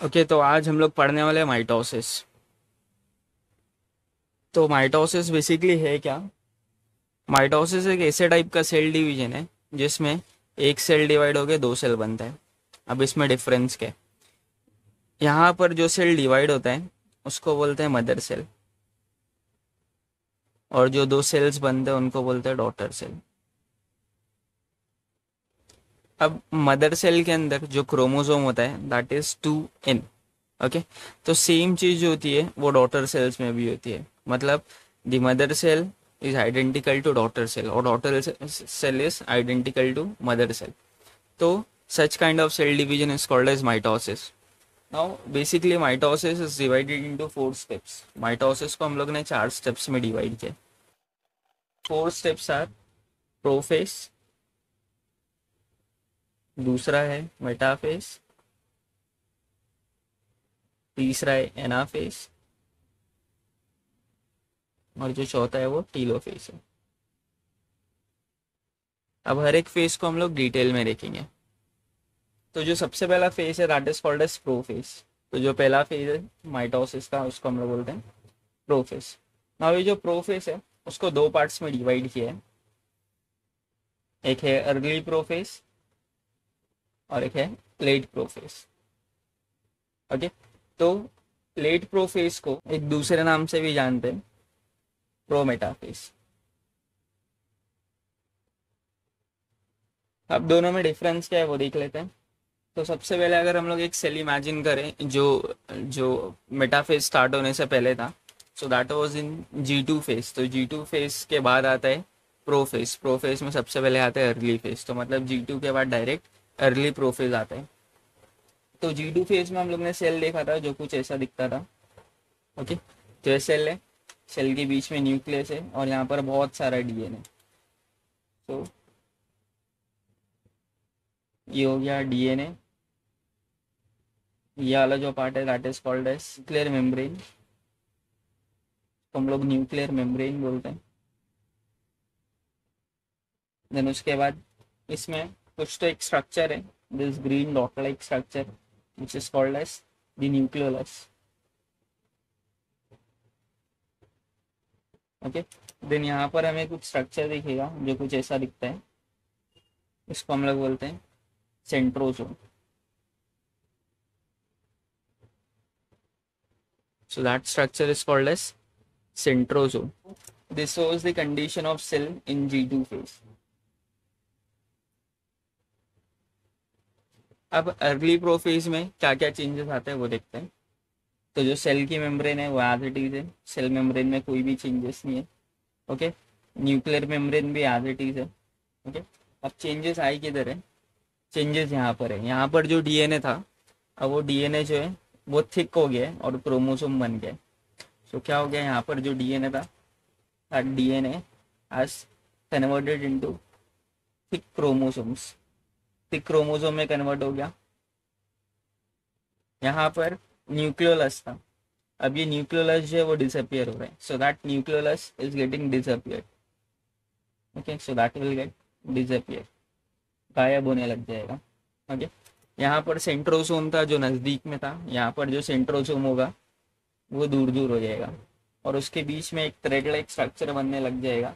Okay okay, तो आज हम लोग पढ़ने वाले हैं माइटोसिस तो माइटोसिस बेसिकली है क्या? माइटोसिस एक ऐसे टाइप का सेल डिवीज़न है जिसमें एक सेल डिवाइड होकर दो सेल बनता है. अब इसमें डिफरेंस क्या है? यहाँ पर जो सेल डिवाइड होता है उसको बोलते हैं मदर सेल और जो दो सेल्स बनते हैं उनको बोलते हैं डॉटर सेल अब मदर सेल के अंदर जो क्रोमोसोम होता है that is two N okay तो सेम चीज़ जो होती है, वो डॉटर सेल्स में भी होती है। मतलब the mother cell is identical to daughter cell और daughter cell is identical to mother cell तो such kind of cell division is called as mitosis now basically mitosis is divided into four steps mitosis को हम लोग ने चार steps में divide किया। Four steps are profess दूसरा है मेटाफेस तीसरा है एनाफेस और जो चौथा है वो टीलोफेस है। अब हर एक फेस को हम लोग डिटेल में देखेंगे। तो जो सबसे पहला फेस है that is called as prophase तो जो पहला फ़ेज़ है माइटोसिस का, उसको हम लोग बोलते हैं प्रोफेस ना ये जो प्रोफेस है, उसको दो पार्ट्स में डिवाइड किया है। एक है अर्ली प्रोफेस और एक है लेट प्रोफेस ओके तो लेट प्रोफेस को एक दूसरे नाम से भी जानते हैं. प्रोमेटाफेस अब दोनों में डिफरेंस क्या है वो देख लेते हैं. तो सबसे पहले अगर हम लोग एक सेल इमेजिन करें, जो जो मेटाफेस स्टार्ट होने से पहले था so that was in G two phase तो जी टू फेस के बाद आता है प्रो फेस प्रो फेस में सबसे पहले आता है अर्ली फेस तो मतलब जी टू के बाद डायरेक्ट अर्ली प्रोफेज आते हैं। तो जी टू फ़ेज़ में हम लोग ने सेल देखा था, जो कुछ ऐसा दिखता था। ओके तो ये सेल है। सेल के बीच में न्यूक्लियस है और यहाँ पर बहुत सारा डीएनए तो ये हो गया डीएनए ये वाला जो पार्ट है that is called as nuclear membrane हम लोग न्यूक्लियर मेम्ब्रेन बोलते हैं। देन उसके बाद इसमें कुछ तो एक स्ट्रक्चर है। This green dot like structure which is called as the nucleolus okay then यहाँ पर हमें कुछ स्ट्रक्चर दिखेगा, जो कुछ ऐसा दिखता है। इसको हम लोग बोलते हैं centrosome so that structure is called as centrosome. This shows the condition of cell in g2 phase. अब अर्ली प्रोफेज में क्या क्या चेंजेस आते हैं वो देखते हैं। तो जो सेल की मेम्ब्रेन है, वो एज इट इज़ है सेल मेम्ब्रेन में कोई भी चेंजेस नहीं है ओके न्यूक्लियर मेम्ब्रेन भी एज इट इज़ है ओके अब चेंजेस आए किधर है? चेंजेस यहाँ पर है। यहाँ पर जो डीएनए था, अब वो डीएनए जो है, वो थिक हो गया और क्रोमोसोम बन गया तो क्या हो गया? यहाँ पर जो डीएनए था DNA as converted into thick chromosomes thick chromosome में कन्वर्ट हो गया। यहाँ पर न्यूक्लियोलस था। अब ये न्यूक्लियोलस जो है वो डिसअपियर हो रहा है। So that nucleolus is getting disappear okay so that will get disappear गायब होने लग जाएगा। Okay okay? यहाँ पर सेंट्रोसोम था जो नज़दीक में था। यहाँ पर जो सेंट्रोसोम होगा, वो दूर दूर हो जाएगा। और उसके बीच में एक थ्रेड लाइक स्ट्रक्चर बनने लग जाएगा।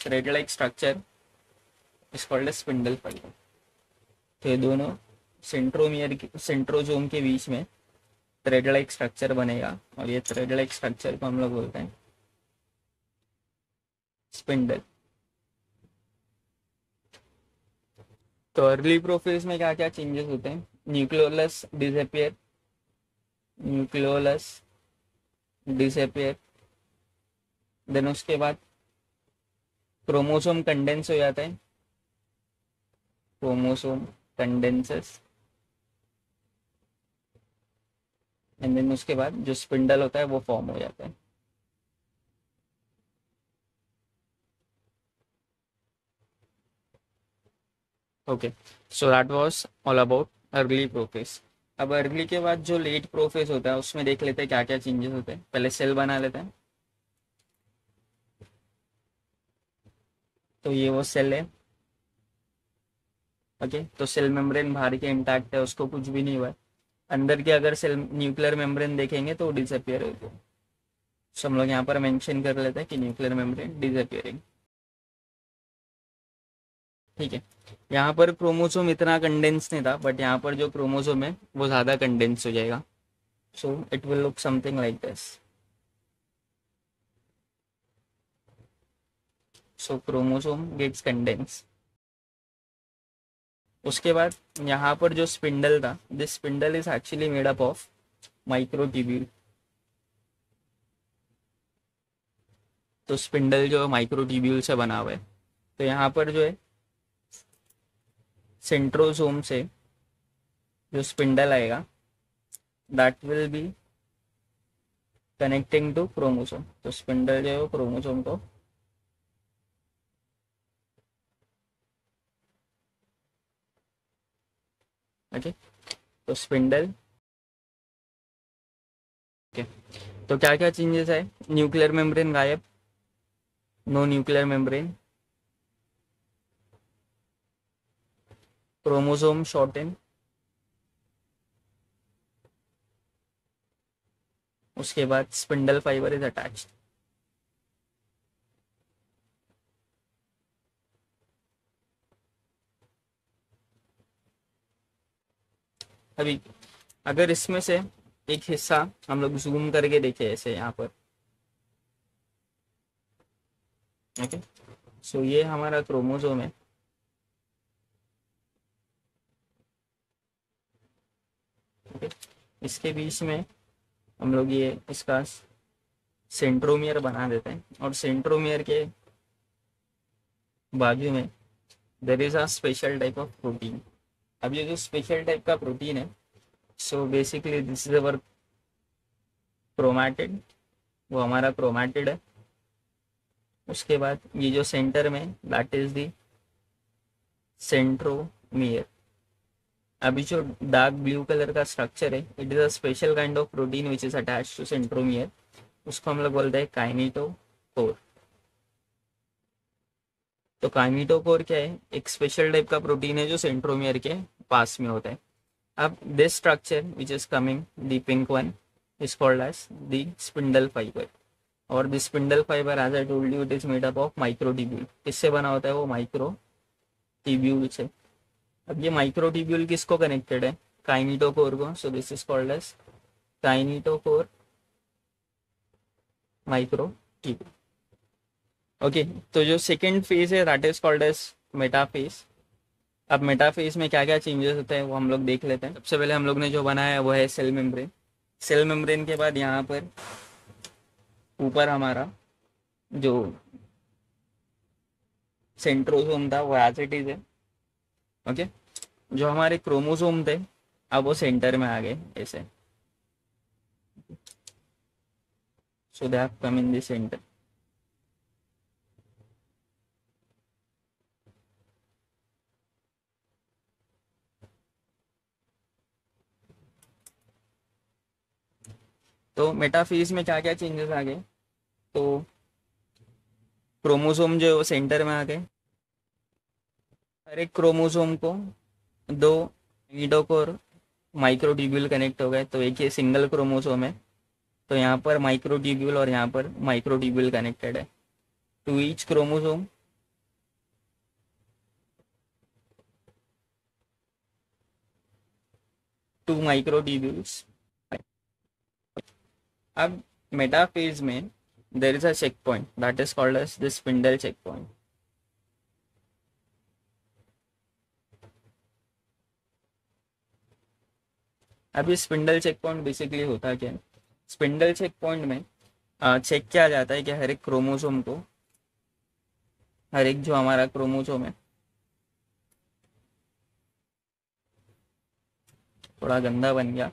Thread like structure is called spindle fibre तो ये दोनों सेंट्रोमियर सेंट्रोजोम के बीच में थ्रेड लाइक स्ट्रक्चर बनेगा और ये थ्रेड लाइक स्ट्रक्चर को हम लोग बोलते हैं स्पिंडल तो अर्ली प्रोफेज में क्या क्या चेंजेस होते हैं? Nucleolus disappear nucleolus disappear then उसके बाद क्रोमोसोम कंडेंस हो जाता है। क्रोमोसोम कंडेंसेस एंड देन उसके बाद जो स्पिंडल होता है, वो फॉर्म हो जाता है। Okay so that was all about early prophase अब अर्ली के बाद जो लेट प्रोफेस होता है, उसमें देख लेते हैं क्या क्या चेंजेस होते हैं। पहले सेल बना लेते हैं। तो ये वो सेल है। ओके? तो सेल मेम्ब्रेन बाहर के इंटैक्ट है, उसको कुछ भी नहीं हुआ अंदर के अगर सेल न्यूक्लियर मेम्ब्रेन देखेंगे तो डिसअपियर हो सो हम लोग यहाँ पर मेंशन कर लेते हैं कि न्यूक्लियर मेम्ब्रेन डिसअपियरिंग ठीक है? यहाँ पर क्रोमोसोम इतना कंडेंस नहीं था बट यहाँ पर जो क्रोमोसोम है, वो ज़्यादा कंडेंस हो जाएगा। So it will look something like this so chromosome gets condense उसके बाद यहाँ पर जो स्पिंडल था this spindle is actually made up of microtubule तो स्पिंडल जो माइक्रोट्यूब्यूल से बना हुआ है। तो यहाँ पर जो है सेंट्रोसोम से जो स्पिंडल आएगा that will be connecting to chromosome तो स्पिंडल जो है वो क्रोमोसोम को ओके तो स्पिंडल ओके तो क्या क्या चेंजेस है? न्यूक्लियर मेम्ब्रेन गायब. No nuclear membrane chromosome shorten उसके बाद स्पिंडल फाइबर इज़ अटैच्ड अभी, अगर इसमें से एक हिस्सा हम लोग जूम करके देखे ऐसे यहाँ पर। ओके सो ये हमारा क्रोमोजोम है। इसके बीच में हम लोग ये इसका सेंट्रोमियर बना देते हैं और सेंट्रोमियर के बाजू में there is a special type of protein अब ये जो स्पेशल टाइप का प्रोटीन है so basically this is our chromatid वो हमारा क्रोमैटिड है। उसके बाद ये जो सेंटर में दैट इज़ दी सेंट्रोमियर अभी जो डार्क ब्लू कलर का स्ट्रक्चर है it is a special kind of protein which is attach to centromere उसको हम लोग बोलते हैं काइनिटोकोर तो काइनिटोकोर क्या है? एक स्पेशल टाइप का प्रोटीन है जो सेंट्रोमियर के पास में होता है। अब this structure which is coming the pink one is called as the spindle fibre और the spindle fibre as I told you it is made up of microtubule किससे बना होता है? वो माइक्रो टिब्यूल से। अब ये माइक्रो माइक्रोटिब्यूल किसको कनेक्टेड है? काइनिटोकोर को। So this is called as kinetochore microtubule okay तो जो सेकेंड फ़ेज़ है that is called as metaphase अब मेटाफेज में क्या क्या चेंजेस होते हैं, वो हम लोग देख लेते हैं। सबसे पहले हम लोग ने जो बनाया है, वो है सेल मेम्ब्रेन सेल मेम्ब्रेन के बाद यहाँ पर ऊपर हमारा जो सेंट्रोसोम था, वो एज इट इज़ है। ओके जो हमारे क्रोमोसोम थे, अब वो सेंटर में आ गए, ऐसे। So they have come in the centre तो मेटाफेज में क्या क्या चेंजेस आ गए? तो क्रोमोसोम जो है वो सेंटर में आ गए। हर एक क्रोमोसोम को दो नीडोकोर माइक्रोट्यूब्यूल कनेक्ट हो गए। तो एक ये सिंगल क्रोमोसोम है। तो यहाँ पर माइक्रोट्यूब्यूल और यहाँ पर माइक्रोट्यूब्यूल कनेक्टेड है। To each chromosome two microtubules अब मेटाफेज में there is a check point that is called as the spindle check point अब ये स्पिंडल चेक पॉइंट बेसिकली होता क्या है? स्पिंडल चेक पॉइंट में चेक किया जाता है कि हर एक क्रोमोसोम को, हर एक जो हमारा क्रोमोसोम है, थोड़ा गंदा बन गया।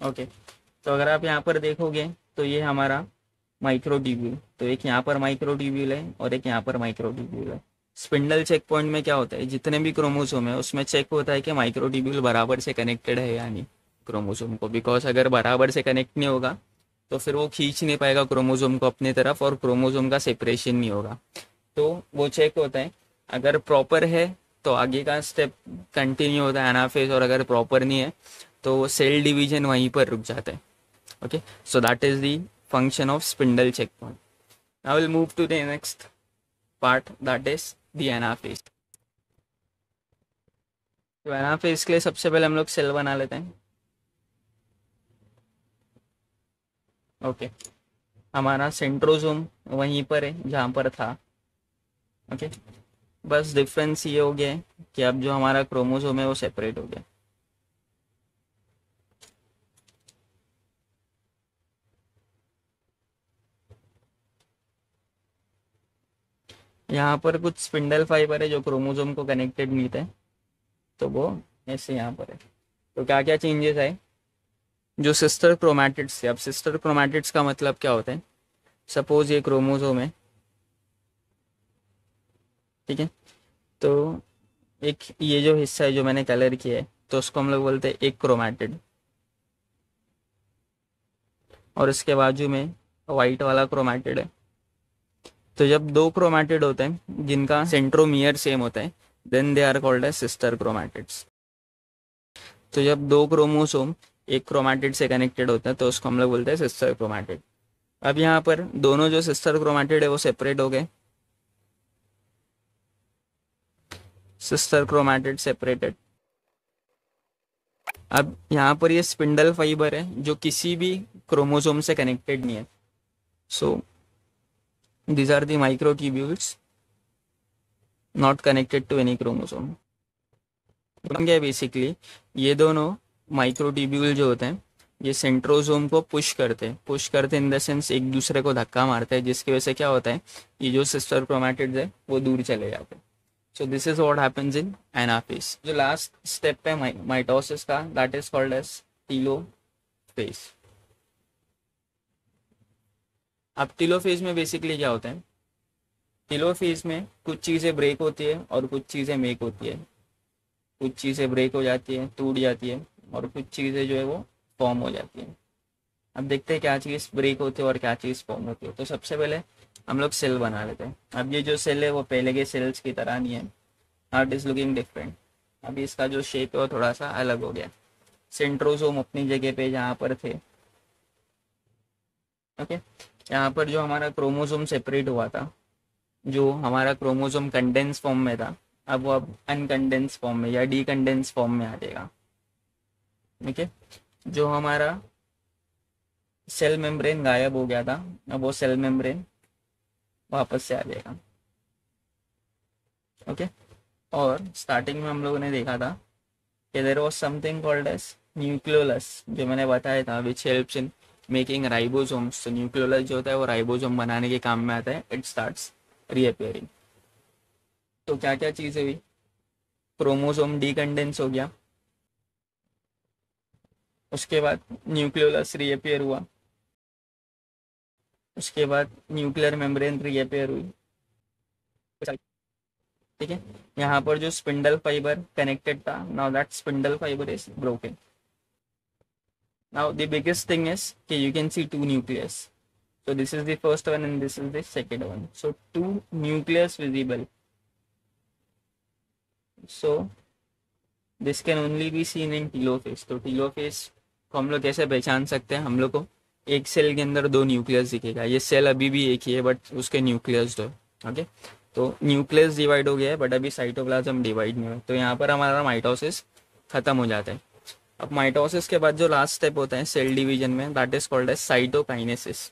ओके तो अगर आप यहाँ पर देखोगे तो ये हमारा माइक्रोट्यूब्यूल तो एक यहाँ पर माइक्रोट्यूब्यूल है और एक यहाँ पर माइक्रोट्यूब्यूल है. स्पिंडल चेक पॉइंट में क्या होता है? जितने भी क्रोमोसोम है, उसमें चेक होता है कि माइक्रोट्यूब्यूल बराबर से कनेक्टेड है या नहीं क्रोमोसोम को. बिकॉज़ अगर बराबर से कनेक्ट नहीं होगा तो फिर वो खींच नहीं पाएगा क्रोमोसोम को अपनी तरफ़ और क्रोमोसोम का सेपरेशन नहीं होगा. तो वो चेक होता है, अगर प्रॉपर है तो आगे का स्टेप कंटिन्यू होता है एनाफेज और अगर प्रॉपर नहीं है तो सेल डिवीज़न वहीं पर रुक जाता है। Okay so that is the function of spindle check point I will move to the next part that is the anaphase तो एनाफेज के लिए सबसे पहले हम लोग सेल बना लेते हैं। Okay okay. हमारा सेंट्रोजोम वहीं पर है, जहाँ पर था। Okay okay. बस डिफरेंस ये हो गया है कि अब जो हमारा क्रोमोसोम है वो सेपरेट हो गया। यहाँ पर कुछ स्पिंडल फाइबर है जो क्रोमोसोम को कनेक्टेड नहीं थे तो वो ऐसे यहाँ पर है। तो क्या क्या चेंजेस आए? जो सिस्टर क्रोमैटिड्स थे। अब सिस्टर क्रोमैटिड्स का मतलब क्या होता है? सपोज़ ये क्रोमोसोम है ठीक है? तो एक ये जो हिस्सा है जो मैंने कलर किया है तो उसको हम लोग बोलते हैं एक क्रोमैटिड और इसके बाजू में वाइट वाला क्रोमैटिड है। तो जब दो क्रोमैटिड होते हैं, जिनका सेंट्रोमियर सेम होता है then they are called as sister chromatids तो जब दो क्रोमोसोम एक क्रोमैटिड से कनेक्टेड होता है तो उसको हम लोग बोलते हैं सिस्टर क्रोमैटिड अब यहाँ पर दोनों जो सिस्टर क्रोमैटिड है, वो सेपरेट हो गए। सिस्टर क्रोमैटिड सेपरेटेड अब यहाँ पर ये स्पिंडल फाइबर है, जो किसी भी क्रोमोसोम से कनेक्टेड नहीं है. So these are microtubules not connected to any chromosome. क्या बेसिकली ये दोनों माइक्रोट्यूब्यूल जो होते हैं, ये सेंट्रोजोम को पुश करते हैं. पुश करते इन द सेंस एक दूसरे को धक्का मारते हैं, जिसकी वजह से क्या होता है, ये जो सिस्टर क्रोमैटिड्स है, वो दूर चले जाते हैं. So this is what happens in anaphase जो लास्ट स्टेप है माइटोसिस का that is called as telophase अब टिलोफेज में बेसिकली क्या होता है? टिलोफेज में कुछ चीज़ें ब्रेक होती है और कुछ चीज़ें मेक होती है। कुछ चीज़ें ब्रेक हो जाती है, टूट जाती है और कुछ चीज़ें जो है वो फॉर्म हो जाती है। अब देखते हैं क्या चीज़ ब्रेक होती है और क्या चीज़ फॉर्म होती है। तो सबसे पहले हम लोग सेल बना लेते हैं। अब ये जो सेल है, वो पहले के सेल्स की तरह नहीं है। हार्ट इज़ लुकिंग डिफरेंट अभी इसका जो शेप है, वो थोड़ा सा अलग हो गया। सेंट्रोसोम अपनी जगह पे जहाँ पर थे। ओके? यहाँ पर जो हमारा क्रोमोसोम सेपरेट हुआ था, जो हमारा क्रोमोसोम कंडेंस फॉर्म में था, अब वो अब अनकंडेंस फॉर्म में या डीकंडेंस फॉर्म में आ जाएगा। ठीक है जो हमारा सेल मेम्ब्रेन गायब हो गया था, अब वो सेल मेम्ब्रेन वापस से आ जाएगा। ओके? और स्टार्टिंग में हम लोगों ने देखा था कि there was something called as nucleolus जो मैंने बताया था which helps in making ribosomes तो न्यूक्लियोलस जो होता है वो राइबोसोम बनाने के काम में आता है। इट स्टार्ट्स रीअपियरिंग तो क्या क्या चीज़ें हुई? क्रोमोसोम डीकंडेंस हो गया। उसके बाद न्यूक्लियोलस रीअपियर हुआ। उसके बाद न्यूक्लियर मेम्ब्रेन रिएपेयर हुई। ठीक है? यहाँ पर जो स्पिंडल फाइबर कनेक्टेड था now that spindle fibre is broken now the biggest thing is कि you can see two nucleus so this is the first one and this is the second one so two nucleus visible so this can only be seen in telophase तो Tillo face को हम लोग कैसे पहचान सकते हैं? हम लोग को एक सेल के अंदर दो न्यूक्लियस दिखेगा। ये सेल अभी भी एक ही है बट उसके न्यूक्लियस दो ओके तो न्यूक्लियस डिवाइड हो गया है बट अभी साइटोप्लाज्म डिवाइड नहीं हुआ। तो यहाँ पर हमारा माइटोसिस खत्म हो जाता है। अब माइटोसिस के बाद जो लास्ट स्टेप होता है सेल डिवीज़न में that is called as cytokinesis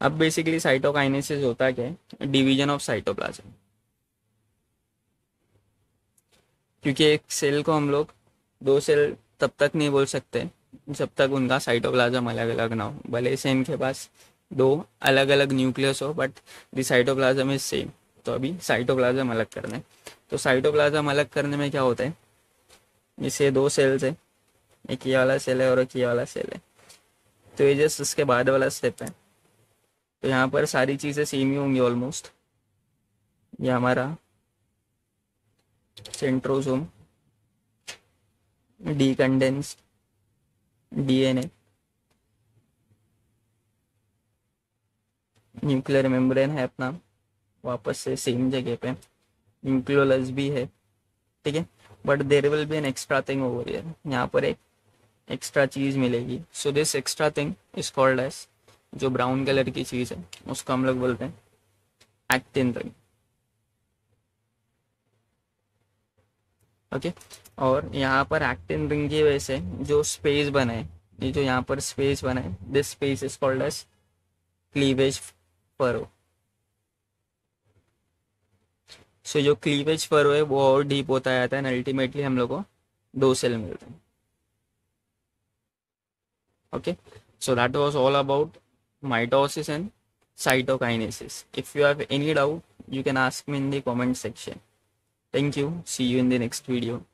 अब बेसिकली साइटोकाइनेसिस होता क्या है? डिवीज़न ऑफ़ साइटोप्लाज्म क्योंकि एक सेल को हम लोग दो सेल तब तक नहीं बोल सकते, जब तक उनका साइटोप्लाज्म अलग अलग ना हो। भले से इनके पास दो अलग अलग न्यूक्लियस हो but the cytoplasm is same तो अभी साइटोप्लाज्म अलग करना है। तो साइटोप्लाज्म अलग करने में क्या होता है? इसे दो सेल्स है। एक ये वाला सेल है और एक ये वाला सेल है। तो ये जस्ट उसके बाद वाला स्टेप है। तो यहाँ पर सारी चीज़ें सेम ही होंगी ऑलमोस्ट ये हमारा centrosome condense DNA nuclear membrane है अपना, वापस से सेम जगह पे। न्यूक्लियोलस भी है, ठीक है? But there will be an extra thing over here यहाँ पर एक एक्स्ट्रा चीज़ मिलेगी। So this extra thing is called as जो ब्राउन कलर की चीज़ है, उसको हम लोग बोलते हैं एक्टिन रिंग ओके? और यहाँ पर एक्टिन रिंग की वजह से जो स्पेस बना है ये जो यहाँ पर स्पेस बना है this space is called as cleavage furrow so जो क्लीवेज फरो है, वो और डीप होता जाता है अल्टीमेटली हम लोग को दो सेल मिलते हैं. okay so, that was all about mitosis and cytokinesis. If you have any doubt, you can ask me in the comment section. Thank you. See you in the next video